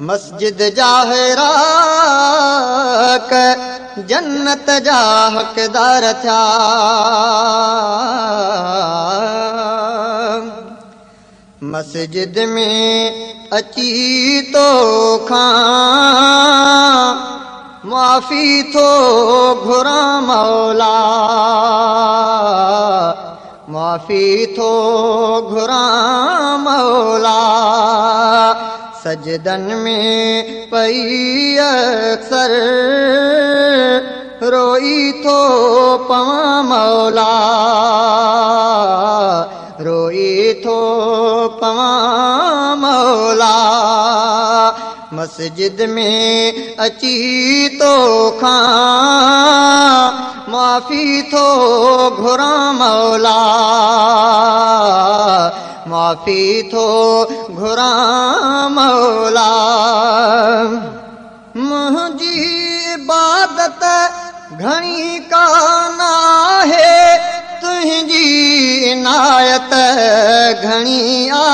مسجد جاهرا جنت جا حقدار ٿيا مسجد ۾ اچي ٿو کان معافي ٿو گهرا مولا. معافي ٿو گهرا مولا सजदन में पई अक्सर। रोई थो पवां मौला। रोई थो पवां मौला। मस्जिद में अची तो खां। माफ़ी थो घुरा मौला। معافي ٿو گهرا مولا. منهنجي عبادت گهڻي ڪانه آهي تنهنجي عنايت گهڻي آ.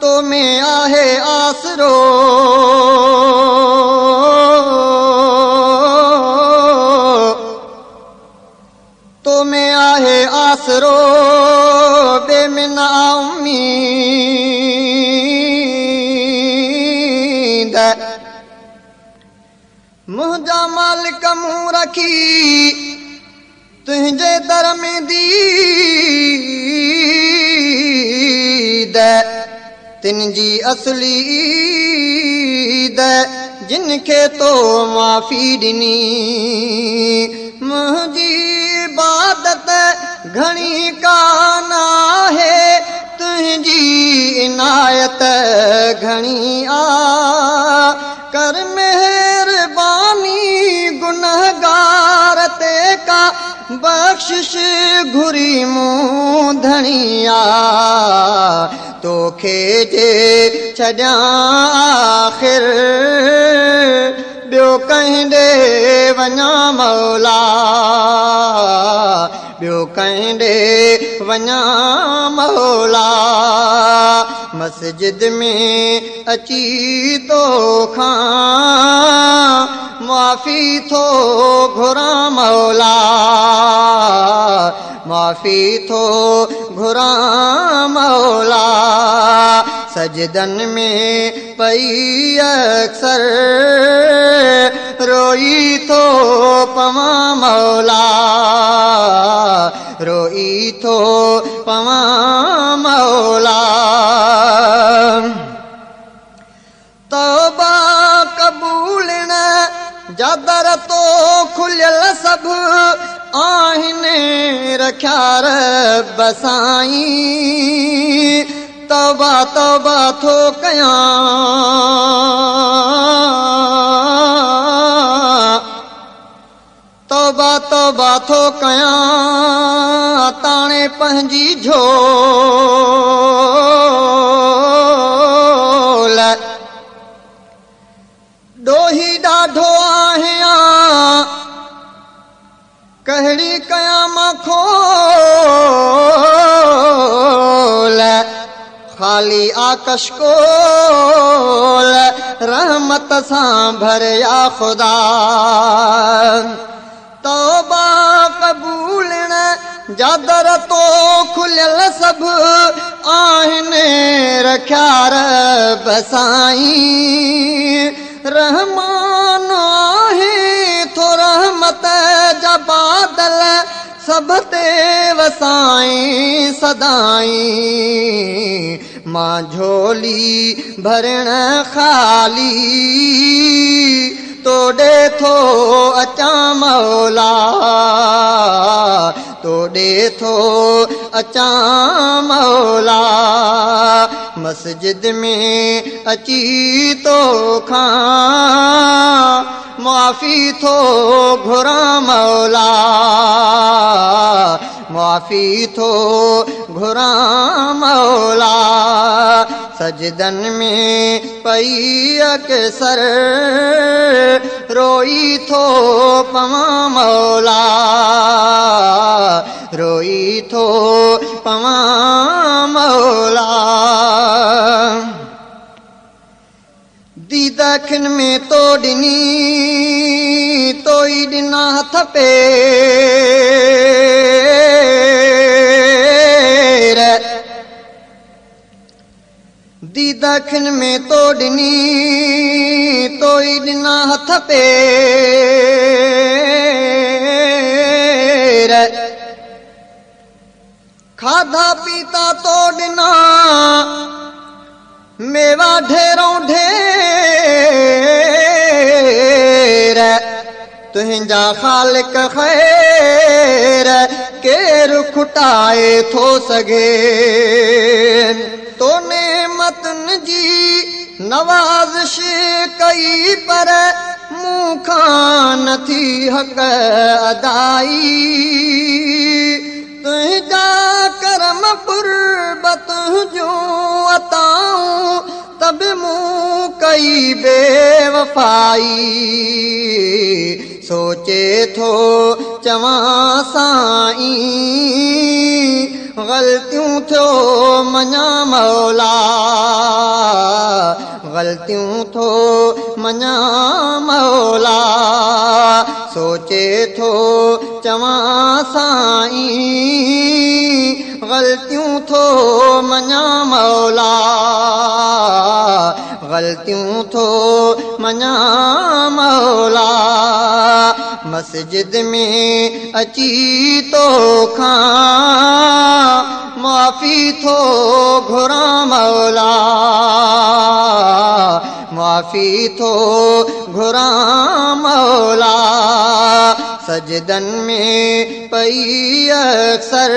تو ۾ آهي آسرو رکي تنهنجي در ۾ تن جي اصلي عيد جن کي تو معافي ڏني منهنجي عبادت گهڻي ڪانه آهي تنهنجي عنايت گهڻي بخشش گهري مون ڌڻيا توکي جي ڇڏيان ٻيو ڪنهن ڏي وڃان مولا ٻيو ڪنهن ڏي وڃان مولا मस्जिद में अची खां माफ़ी थो घुरा मौला। माफ़ी थो घुरा मौला। सजदन में पई अक्सर रोई थो पवां मौला। रोई थो पवां رکيا رب سائين توبا توبا ٿو ڪيان. توبا توبا ٿو ڪيان تاڻي پنهنجي جهول خالي آڪش ڪال رحمت سان ڀريا خدا. توبا ڪبولڻ جا در تو کليل سڀ آهن رکيا رب سائين. رحمان آهي ٿو رحمت جا بادل سڀ تي وسائي سدائين مان جهولي ڀرڻ خالي. توڏي ٿو اچان مولا توڏي ٿو اچان مولا. مسجد ۾ اچي ٿو माफ़ी थो घुरा मौला। माफ़ी थो घुरा मौला। सजदन में पई अक्सर, रोई थो पवां मौला। रोई थो पवां پير دي دکن ۾ تو ڏني تو ئي ڏنا هٿ پير کاڌا پيتا تو ڏنا ميوا ڍيرون ڍير تنهنجا خالڪ خير ڪير کٽائي ٿو سگهي. تو نيمتن جي نوازش ڪئي پر ادائي. تنهنجا ڪرم پربت جون اتائون تب مون ڪئي بيوفائي سوچي ٿو چوان سائين غلطيون ٿيو مڃان مولا. غلطيون ٿو مڃان مولا. سوچي ٿو چوان سائين غلطيون ٿو مڃان مولا. غلطيون ٿو مڃان مولا मस्जिद में अची तो खां माफ़ी थो घुरां मौला। माफ़ी थो घुरां मौला। सजदन में पई अक्सर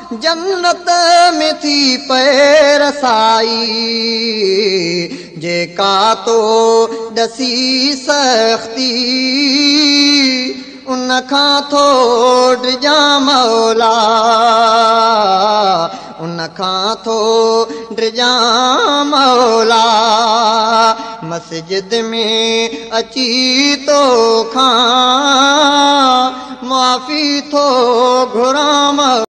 جنت ۾ ٿي پيرسائي جيڪا تو ڏسي سختي ان کان ٿو ڊرجا مولا. ان کان ٿو ڊرجا مولا. مسجد ۾ اچي کان معافي ٿو گهران